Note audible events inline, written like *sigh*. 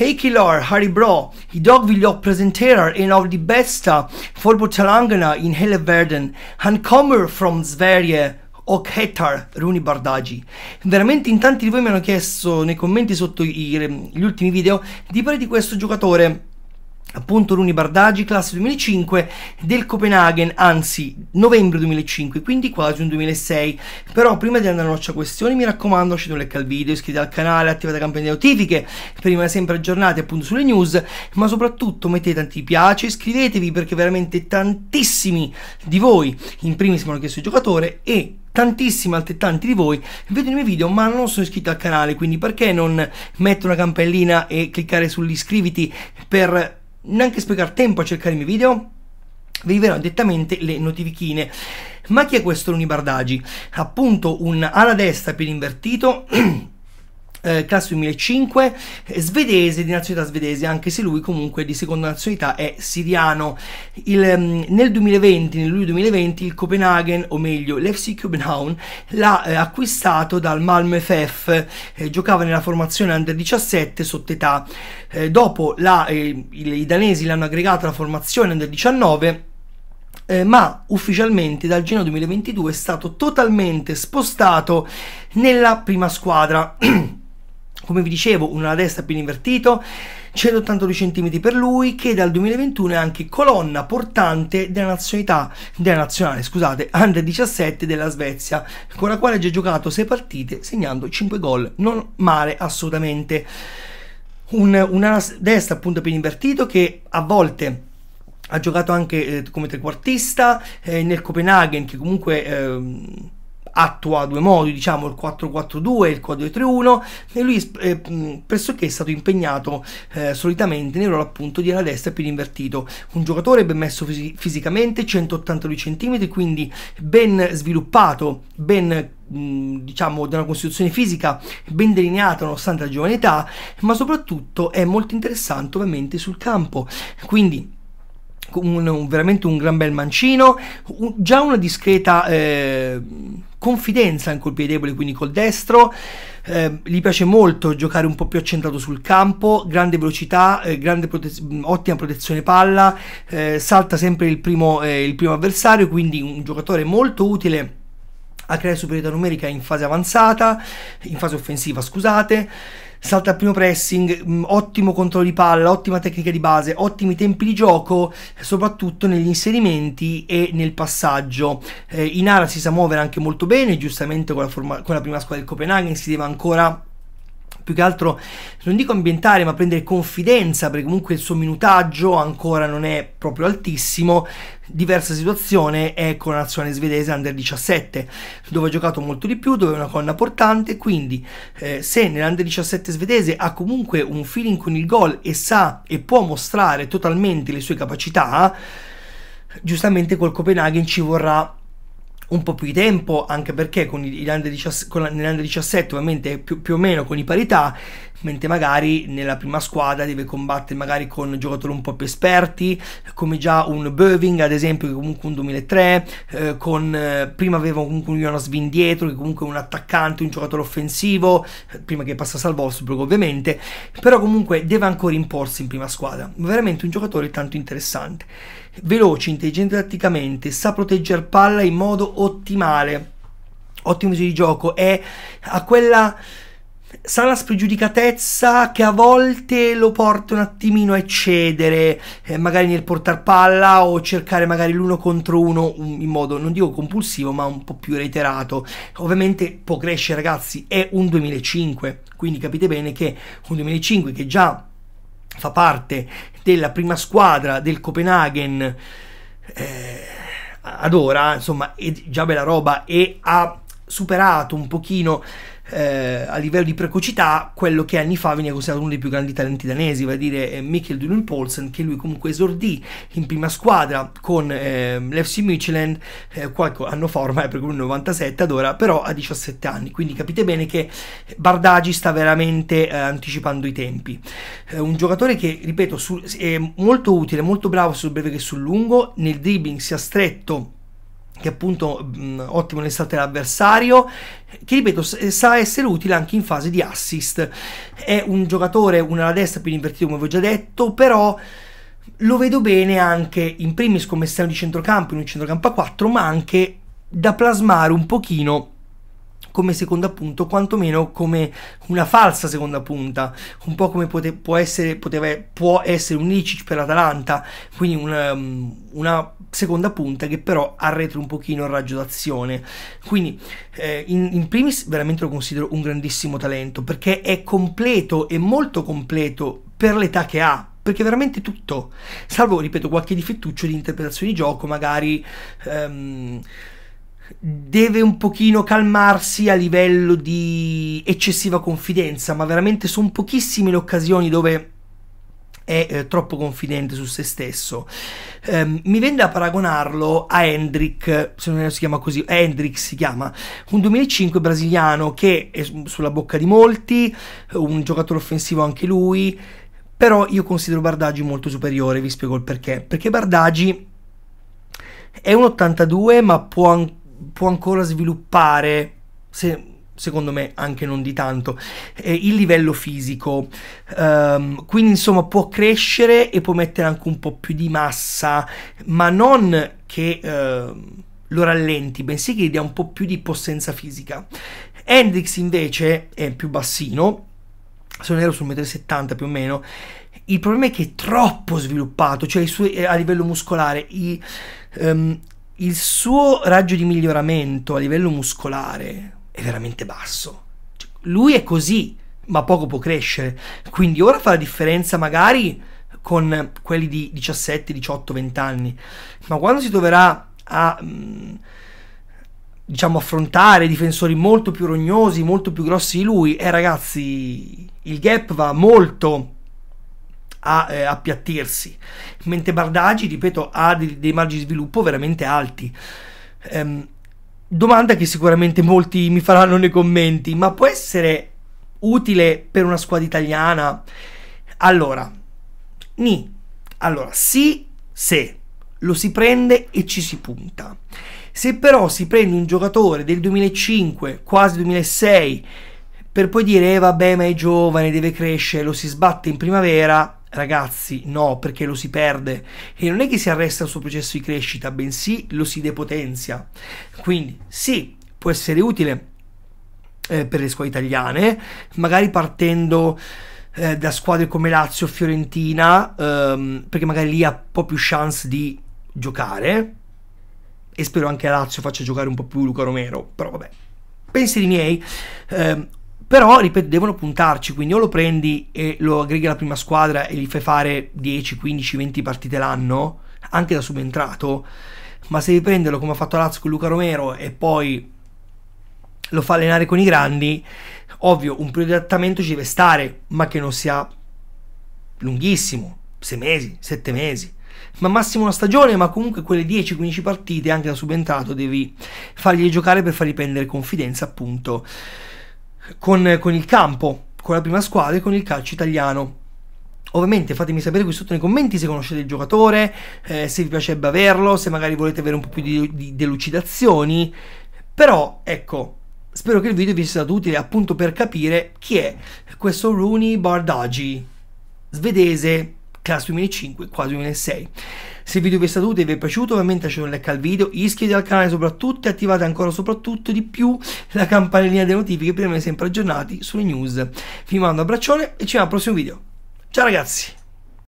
Hej killar, Harry bra. Idag vill jag presentera en av de bästa fotbollstalangerna in hela världen. Han kommer från Sverige och heter Runi Bardagi. Veramente in tanti di voi mi hanno chiesto nei commenti sotto i, gli ultimi video di parlare di questo giocatore appunto Runi Bardagi, classe 2005 del Copenaghen, anzi novembre 2005, quindi quasi un 2006. Però prima di andare alla nostra questione mi raccomando lasciate un like al video, iscrivetevi al canale, attivate la campanella di notifiche per rimanere sempre aggiornati appunto sulle news, ma soprattutto mettete tanti piace, iscrivetevi perché veramente tantissimi di voi in primis mi hanno chiesto il giocatore e tantissimi altrettanti di voi vedono i miei video ma non sono iscritti al canale quindi perché non mettere una campanellina e cliccare sull'iscriviti per neanche sprecare tempo a cercare i miei video, vi verranno direttamente le notifichine. Ma chi è questo Lunibardagi? Appunto un ala destra piede invertito *clears throat* eh, classe 2005, eh, svedese, di nazionalità svedese, anche se lui comunque di seconda nazionalità è siriano. Il, um, nel 2020, nel luglio 2020, il Copenaghen, o meglio l'FC Copenhagen, l'ha eh, acquistato dal Malmö FF, eh, giocava nella formazione under 17 sotto età. Dopo la, eh, i danesi l'hanno aggregato alla formazione under 19 eh, ma ufficialmente dal Genoa 2022 è stato totalmente spostato nella prima squadra. *clears throat* come vi dicevo, una destra più invertito, 182 cm per lui, che dal 2021 è anche colonna portante della della nazionale, scusate, under 17 della Svezia, con la quale ha già giocato 6 partite, segnando 5 gol, non male assolutamente. Un, una destra appunto più invertito che a volte ha giocato anche eh, come trequartista eh, nel Copenaghen che comunque eh, attua due modi, diciamo il 4-4-2 e il 4-3-1 e lui eh, pressoché è stato impegnato eh, solitamente nel ruolo appunto di ala destra più invertito. Un giocatore ben messo fisi- fisicamente, 182 cm, quindi ben sviluppato, ben diciamo di una costituzione fisica ben delineata nonostante la giovane età, ma soprattutto è molto interessante ovviamente sul campo. Quindi un, un, veramente un gran bel mancino, un, già una discreta eh, confidenza in colpi deboli, quindi col destro. Eh, gli piace molto giocare un po' più accentrato sul campo, grande velocità, eh, grande prote- ottima protezione palla, eh, salta sempre il primo, eh, il primo avversario, quindi un giocatore molto utile a creare superiorità numerica in fase avanzata, in fase offensiva, scusate salta al primo pressing, mm, ottimo controllo di palla, ottima tecnica di base, ottimi tempi di gioco, soprattutto negli inserimenti e nel passaggio. Eh, in area si sa muovere anche molto bene, giustamente con la, forma- con la prima squadra del Copenaghen si deve ancora più che altro non dico ambientare ma prendere confidenza perché comunque il suo minutaggio ancora non è proprio altissimo. Diversa situazione è con la nazionale svedese under 17 dove ha giocato molto di più dove è una colonna portante quindi eh, se nell'under 17 svedese ha comunque un feeling con il gol e sa e può mostrare totalmente le sue capacità giustamente col Copenaghen ci vorrà un po' più di tempo, anche perché con gli under 17, con nell'under 17 ovviamente più, più, o meno con i parità, mentre magari nella prima squadra deve combattere magari con giocatori un po' più esperti, come già un Böving ad esempio che comunque un 2003, eh, con, eh, prima aveva comunque un Jonas Vin dietro che comunque è un attaccante, un giocatore offensivo, eh, prima che passasse al Wolfsburg ovviamente, però comunque deve ancora imporsi in prima squadra, veramente un giocatore tanto interessante. Veloce, intelligente tatticamente, sa proteggere palla in modo ottimale, ottimo di gioco, è a quella sana spregiudicatezza che a volte lo porta un attimino a eccedere, eh, magari nel portare palla o cercare magari l'uno contro uno in modo, non dico compulsivo, ma un po' più reiterato. Ovviamente può crescere ragazzi, è un 2005, quindi capite bene che un 2005 che già fa parte della prima squadra del Copenaghen eh, ad ora, insomma, è già bella roba e ha superato un pochino eh, a livello di precocità quello che anni fa veniva considerato uno dei più grandi talenti danesi, vale a dire eh, Mikkel Dunun Poulsen, che lui comunque esordì in prima squadra con eh, l'FC Michelin eh, qualche anno fa, ormai per il 97 ad ora, però a 17 anni, quindi capite bene che Bardagi sta veramente eh, anticipando i tempi. Eh, un giocatore che, ripeto, su, è molto utile, molto bravo sul breve che sul lungo, nel dribbling sia stretto che appunto mh, ottimo nell'estate dell'avversario, che ripeto sa essere utile anche in fase di assist. È un giocatore, una alla destra più invertito come avevo già detto, però lo vedo bene anche in primis come esterno di centrocampo, in un centrocampo a 4, ma anche da plasmare un pochino come seconda punta, quantomeno come una falsa seconda punta, un po' come pote- può, essere, poteva, può essere un Icic per l'Atalanta, quindi una, um, una, seconda punta che però arretra un pochino il raggio d'azione. Quindi eh, in, in primis veramente lo considero un grandissimo talento perché è completo e molto completo per l'età che ha, perché veramente tutto, salvo, ripeto, qualche difettuccio di interpretazione di gioco, magari um, deve un pochino calmarsi a livello di eccessiva confidenza, ma veramente sono pochissime le occasioni dove è eh, troppo confidente su se stesso. Um, mi vende a paragonarlo a Hendrik, se non si chiama così, Hendrik si chiama, un 2005 brasiliano che è sulla bocca di molti, un giocatore offensivo anche lui, però io considero Bardagi molto superiore, vi spiego il perché. Perché Bardagi è un 82 ma può ancora può ancora sviluppare, se, secondo me anche non di tanto, eh, il livello fisico. Um, quindi insomma può crescere e può mettere anche un po' più di massa, ma non che uh, lo rallenti, bensì che gli dia un po' più di possenza fisica. Hendrix invece è più bassino, se non ero sul 1,70 m più o meno. Il problema è che è troppo sviluppato, cioè suoi, a livello muscolare. I, um, il suo raggio di miglioramento a livello muscolare è veramente basso. Cioè, lui è così, ma poco può crescere. Quindi ora fa la differenza magari con quelli di 17, 18, 20 anni, ma quando si troverà a mm, diciamo affrontare difensori molto più rognosi, molto più grossi di lui, eh ragazzi, il gap va molto a eh, appiattirsi, mentre Bardagi, ripeto, ha dei, dei margini di sviluppo veramente alti. Ehm, domanda che sicuramente molti mi faranno nei commenti, ma può essere utile per una squadra italiana? Allora, ni. Allora, sì, se lo si prende e ci si punta. Se però si prende un giocatore del 2005, quasi 2006, per poi dire, eh, vabbè, ma è giovane, deve crescere, lo si sbatte in primavera, Ragazzi, no, perché lo si perde e non è che si arresta il suo processo di crescita, bensì lo si depotenzia. Quindi, sì, può essere utile eh, per le scuole italiane, magari partendo eh, da squadre come Lazio Fiorentina, ehm, perché magari lì ha un po' più chance di giocare. E spero anche a Lazio faccia giocare un po' più Luca Romero, però vabbè. Pensieri miei, eh, però, ripeto, devono puntarci, quindi o lo prendi e lo aggreghi alla prima squadra e gli fai fare 10, 15, 20 partite l'anno, anche da subentrato, ma se devi prenderlo come ha fatto Lazio con Luca Romero e poi lo fa allenare con i grandi, ovvio, un periodo di adattamento ci deve stare, ma che non sia lunghissimo, 6 mesi, 7 mesi ma massimo una stagione, ma comunque quelle 10-15 partite anche da subentrato devi fargli giocare per fargli prendere confidenza appunto con, con il campo, con la prima squadra e con il calcio italiano. Ovviamente fatemi sapere qui sotto nei commenti se conoscete il giocatore, eh, se vi piacerebbe averlo, se magari volete avere un po' più di, di delucidazioni. Però, ecco, spero che il video vi sia stato utile appunto per capire chi è questo Rooney Bardagi, svedese, classe 2005, quasi 2006. Se il video vi è stato utile e vi è piaciuto, ovviamente lasciate un like al video, iscrivetevi al canale soprattutto e attivate ancora soprattutto di più la campanellina delle notifiche per rimanere sempre aggiornati sulle news. Vi mando un abbraccione e ci vediamo al prossimo video. Ciao ragazzi!